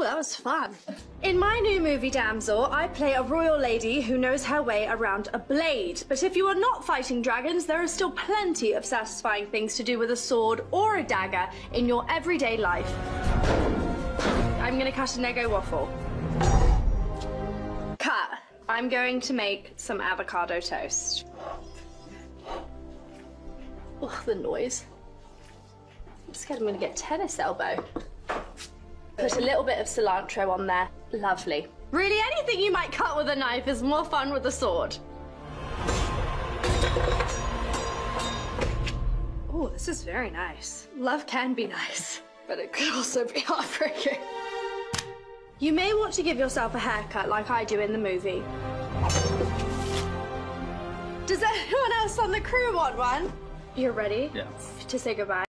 Ooh, that was fun. In my new movie Damsel, I play a royal lady who knows her way around a blade. But if you are not fighting dragons, there are still plenty of satisfying things to do with a sword or a dagger in your everyday life. I'm gonna cut an Eggo waffle. Cut. I'm going to make some avocado toast. Oh, the noise. I'm scared I'm gonna get tennis elbow. Put a little bit of cilantro on there. Lovely. Really, anything you might cut with a knife is more fun with a sword. Oh, this is very nice. Love can be nice, but it could also be heartbreaking. You may want to give yourself a haircut like I do in the movie. Does anyone else on the crew want one? You're ready? Yeah. To say goodbye.